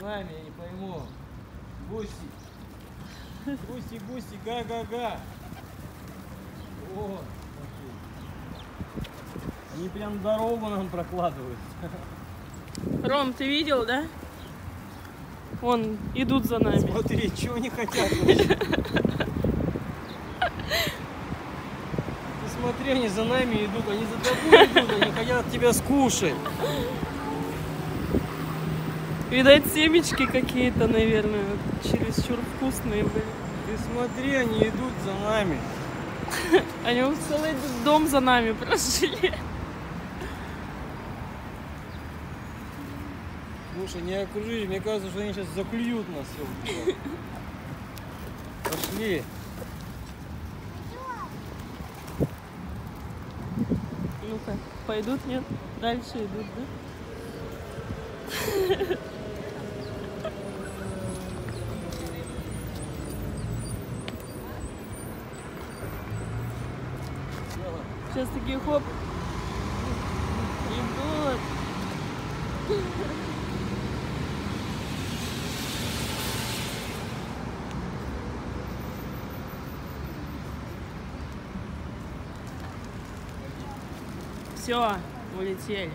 нами, я не пойму. Гуси. Гуси, гуси, га-га-га. О. Они прям дорогу нам прокладывают. Ром, ты видел, да? Вон, идут за нами. Смотри, чего они хотят вообще? Ты смотри, они за нами идут, они за тобой идут, они хотят тебя скушать. Видать, семечки какие-то, наверное, чересчур вкусные были. Ты смотри, они идут за нами. Они целый дом за нами прошли. Слушай, не окружи, мне кажется, что они сейчас заклюют нас все. Пошли. Ну-ка, пойдут, нет? Дальше идут, да? Сейчас такие хоп. Идут. Все, улетели.